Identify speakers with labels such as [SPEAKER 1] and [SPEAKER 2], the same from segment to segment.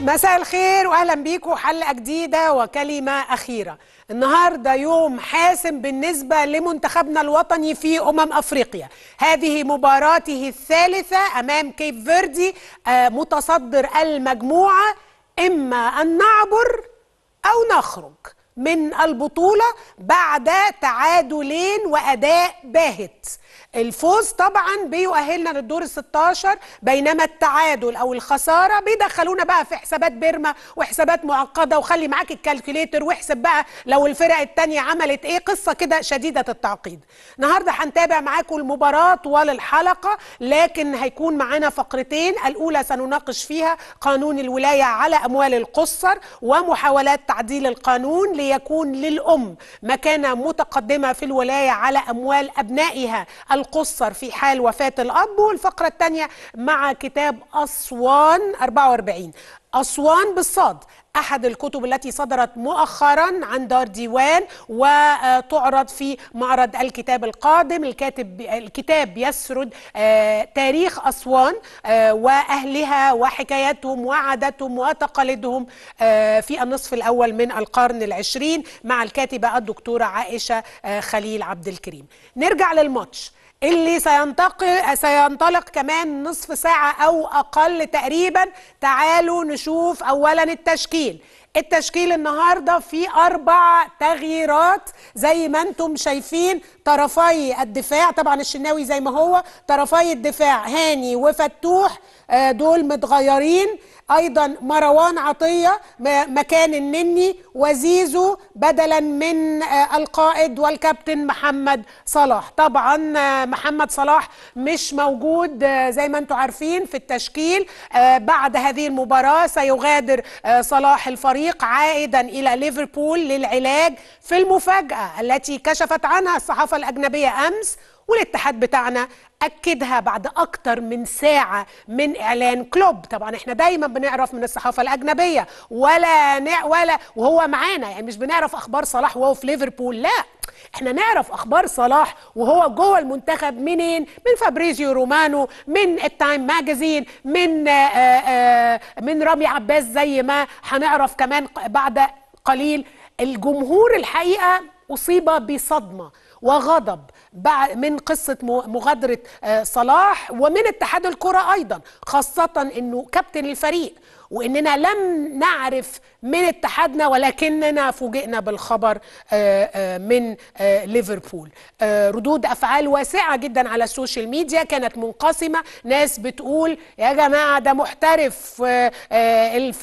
[SPEAKER 1] مساء الخير واهلا بيكم حلقه جديدة من كلمة أخيرة. النهارده يوم حاسم بالنسبة لمنتخبنا الوطني في أمم أفريقيا. هذه مباراته الثالثة أمام كيب فيردي آه، متصدر المجموعة إما أن نعبر أو نخرج. من البطولة بعد تعادلين وأداء باهت. الفوز طبعا بيؤهلنا للدور ال 16 بينما التعادل أو الخسارة بيدخلونا بقى في حسابات بيرما وحسابات معقدة. وخلي معاك ال calculator واحسب بقى لو الفرق التانية عملت إيه. قصة كده شديدة التعقيد. النهارده هنتابع معاكم المباراة طوال الحلقة لكن هيكون معانا فقرتين. الأولى سنناقش فيها قانون الولاية على أموال القصر ومحاولات تعديل القانون ليكون للأم مكانة متقدمة في الولاية على أموال أبنائها القصر في حال وفاة الأب والفقرة الثانية مع كتاب أسوان 44 أسوان بالصاد أحد الكتب التي صدرت مؤخرا عن دار ديوان وتعرض في معرض الكتاب القادم الكاتب الكتاب يسرد آه، تاريخ أسوان آه، وأهلها وحكاياتهم وعاداتهم وتقاليدهم آه، في النصف الأول من القرن العشرين مع الكاتبة الدكتورة عائشة خليل عبد الكريم. نرجع للماتش. اللي سينتقل سينطلق كمان نصف ساعة أو أقل تقريبا. تعالوا نشوف أولا التشكيل. التشكيل النهارده في أربع تغييرات. زي ما أنتم شايفين طرفي الدفاع طبعا الشناوي زي ما هو طرفي الدفاع هاني وفتوح آه، دول متغيرين. أيضا مروان عطية مكان النني وزيزو بدلا من آه، القائد والكابتن محمد صلاح. طبعا آه، محمد صلاح مش موجود زي ما أنتم عارفين في التشكيل. بعد هذه المباراة سيغادر صلاح الفريق عائدا إلى ليفربول للعلاج في المفاجأة التي كشفت عنها الصحافة الأجنبية أمس والاتحاد بتاعنا أكدها بعد أكتر من ساعة من إعلان كلوب. طبعا إحنا دايما بنعرف من الصحافة الأجنبية ولا نع ولا وهو معانا يعني مش بنعرف أخبار صلاح وهو في ليفربول لا. إحنا نعرف أخبار صلاح وهو جوه المنتخب منين؟ من فابريزيو رومانو من ال Time magazine من آآ آآ من رامي عباس زي ما هنعرف كمان بعد قليل. الجمهور الحقيقة أصيب بصدمة وغضب من قصة مغادرة آه، صلاح ومن اتحاد الكرة أيضا خاصة أنه كابتن الفريق. وإننا لم نعرف من اتحادنا ولكننا فوجئنا بالخبر آه، آه، من آه، ليفربول. ردود أفعال واسعة جدا على ال social media كانت منقسمة. ناس بتقول يا جماعة ده محترف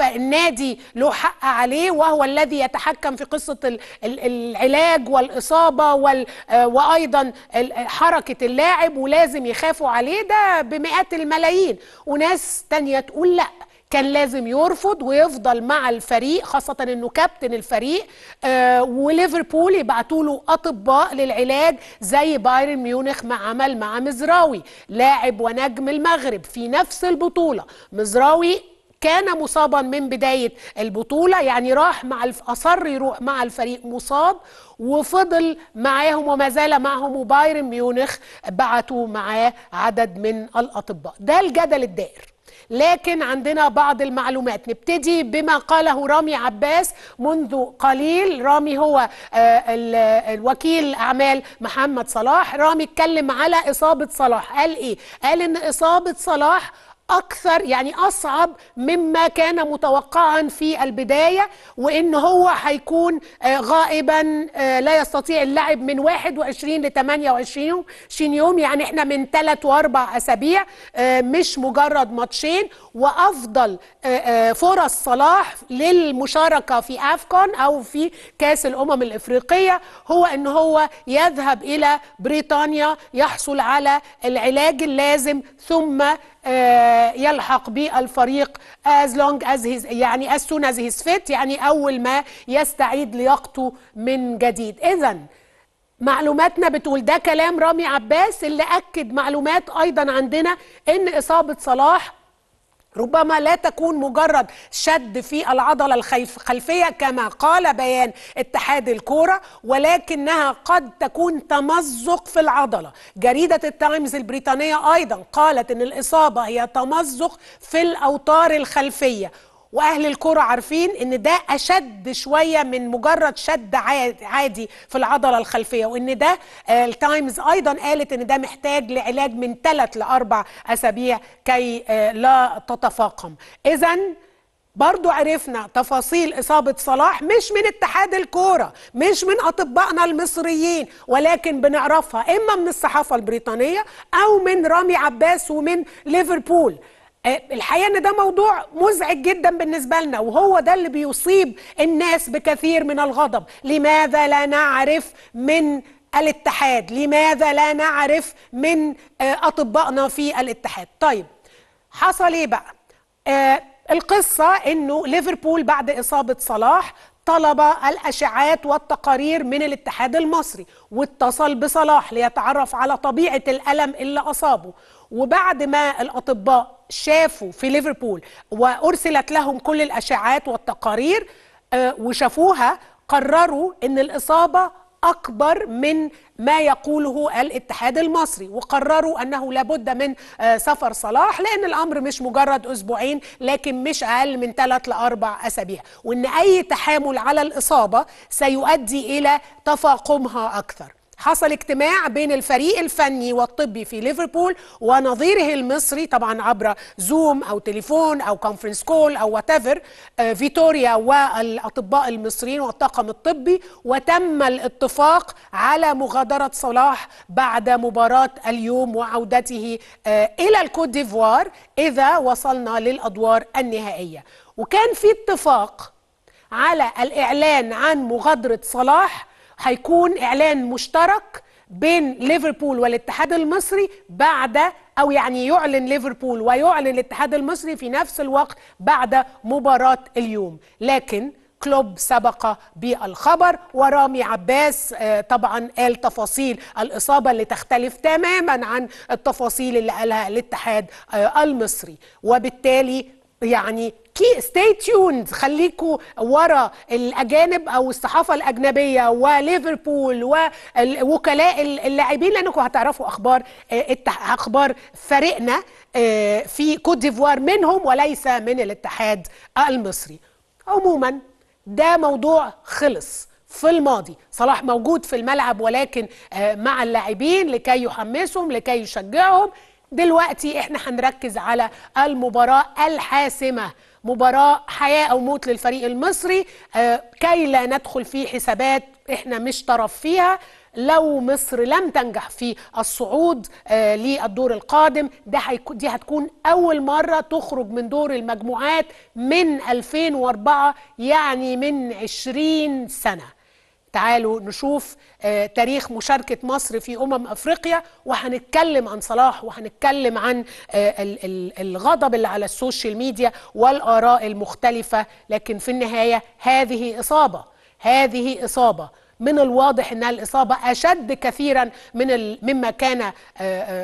[SPEAKER 1] النادي له حق عليه وهو الذي يتحكم في قصة ال- ال- العلاج والإصابة وال- وأيضا حركة اللاعب ولازم يخافوا عليه ده بمئات الملايين. وناس تانية تقول لأ كان لازم يرفض ويفضل مع الفريق خاصة إنه كابتن الفريق آه وليفربول يبعتوا له أطباء للعلاج زي بايرن ميونخ ما عمل مع مزراوي لاعب ونجم المغرب في نفس البطولة. مزراوي كان مصابا من بداية البطولة يعني راح مع الف... أصر يروح مع الفريق مصاب وفضل معاهم وما زال معهم وبايرن ميونخ بعتوا معاه عدد من الأطباء. ده الجدل الدائر. لكن عندنا بعض المعلومات. نبتدي بما قاله رامي عباس منذ قليل. رامي هو آه، ال- الوكيل أعمال محمد صلاح. رامي اتكلم على إصابة صلاح. قال إيه؟ قال إن إصابة صلاح أكثر يعني أصعب مما كان متوقعا في البداية وإن هو هيكون آه، غائبا آه، لا يستطيع اللعب من 21 ل 28 يوم يعني إحنا من ثلاث وأربع أسابيع آه، مش مجرد ماتشين وأفضل فرص صلاح للمشاركة في أفكون أو في كأس الأمم الإفريقية هو إن هو يذهب إلى بريطانيا يحصل على العلاج اللازم ثم آه، يلحق بالفريق as long as his يعني as soon as he's fit يعني أول ما يستعيد لياقته من جديد. إذا معلوماتنا بتقول ده كلام رامي عباس اللي أكد معلومات أيضا عندنا إن إصابة صلاح ربما لا تكون مجرد شد في العضلة الخلفية كما قال بيان اتحاد الكورة ولكنها قد تكون تمزق في العضلة. جريدة التايمز البريطانية أيضا قالت إن الإصابة هي تمزق في الأوتار الخلفية. وأهل الكرة عارفين إن ده أشد شوية من مجرد شد عادي في العضلة الخلفية وإن ده التايمز أيضا قالت إن ده محتاج لعلاج من ثلاث لأربع أسابيع كي لا تتفاقم. اذا برضو عرفنا تفاصيل إصابة صلاح مش من اتحاد الكورة مش من أطبائنا المصريين ولكن بنعرفها إما من الصحافة البريطانية أو من رامي عباس ومن ليفربول. الحقيقة إن ده موضوع مزعج جدا بالنسبة لنا وهو ده اللي بيصيب الناس بكثير من الغضب. لماذا لا نعرف من الاتحاد؟ لماذا لا نعرف من أطبائنا في الاتحاد؟ طيب حصل إيه بقى؟ آه القصة إنه ليفربول بعد إصابة صلاح طلب الأشعات والتقارير من الاتحاد المصري واتصل بصلاح ليتعرف على طبيعة الألم اللي أصابه. وبعد ما الأطباء شافوا في ليفربول وأرسلت لهم كل الاشعات والتقارير آه وشافوها قرروا إن الإصابة أكبر من ما يقوله الاتحاد المصري وقرروا أنه لابد من سفر صلاح لأن الأمر مش مجرد أسبوعين لكن مش أقل من ثلاث لأربع أسابيع وإن أي تحامل على الإصابة سيؤدي إلى تفاقمها أكثر. حصل اجتماع بين الفريق الفني والطبي في ليفربول ونظيره المصري طبعا عبر Zoom أو تليفون أو conference call أو whatever فيتوريا والأطباء المصريين والطاقم الطبي وتم الاتفاق على مغادرة صلاح بعد مباراة اليوم وعودته إلى الكوت ديفوار إذا وصلنا للأدوار النهائية. وكان في اتفاق على الإعلان عن مغادرة صلاح هيكون إعلان مشترك بين ليفربول والاتحاد المصري بعد أو يعني يعلن ليفربول ويعلن الاتحاد المصري في نفس الوقت بعد مباراة اليوم. لكن كلوب سبق بالخبر ورامي عباس طبعا قال تفاصيل الإصابة اللي تختلف تماما عن التفاصيل اللي قالها الاتحاد المصري. وبالتالي يعني keep stay tuned خليكوا ورا الأجانب أو الصحافة الأجنبية وليفربول ووكلاء اللاعبين لأنكم هتعرفوا أخبار أخبار فريقنا في كوت ديفوار منهم وليس من الاتحاد المصري. عموما ده موضوع خلص في الماضي. صلاح موجود في الملعب ولكن مع اللاعبين لكي يحمسهم لكي يشجعهم. دلوقتي إحنا هنركز على المباراة الحاسمة مباراة حياة أو موت للفريق المصري. آه كي لا ندخل في حسابات إحنا مش طرف فيها. لو مصر لم تنجح في الصعود آه للدور القادم ده دي هتكون أول مرة تخرج من دور المجموعات من 2004 يعني من 20 سنة. تعالوا نشوف آه تاريخ مشاركة مصر في أمم أفريقيا وهنتكلم عن صلاح وهنتكلم عن آه ال ال الغضب اللي على ال social media والآراء المختلفة. لكن في النهاية هذه إصابة هذه إصابة. من الواضح انها الإصابة أشد كثيرا من مما كان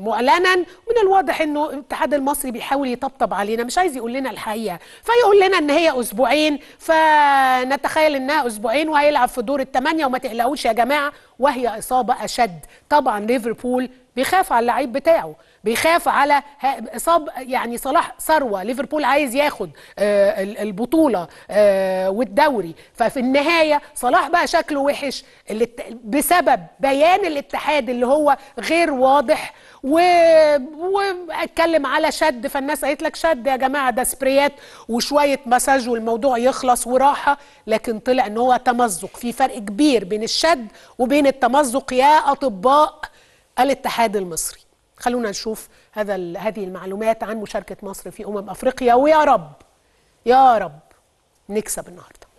[SPEAKER 1] معلنا من الواضح إنه الاتحاد المصري بيحاول يطبطب علينا مش عايز يقول لنا الحقيقة. فيقول لنا إن هي أسبوعين فنتخيل إنها أسبوعين وهيلعب في دور الثمانيه وما تقلقوش يا جماعة. وهي إصابة أشد. طبعا ليفربول بيخاف على اللعيب بتاعه بيخاف على اصاب يعني صلاح ثروة. ليفربول عايز ياخد آه البطولة آه والدوري. ففي النهاية صلاح بقى شكله وحش. بسبب بيان الاتحاد اللي هو غير واضح واتكلم على شد. فالناس قالت لك شد يا جماعة ده سبريات وشوية مساج والموضوع يخلص وراحة. لكن طلع إن هو تمزق. في فرق كبير بين الشد وبين التمزق يا أطباء الاتحاد المصري. خلونا نشوف هذا هذه المعلومات عن مشاركة مصر في أمم أفريقيا. ويا رب يا رب نكسب النهارده.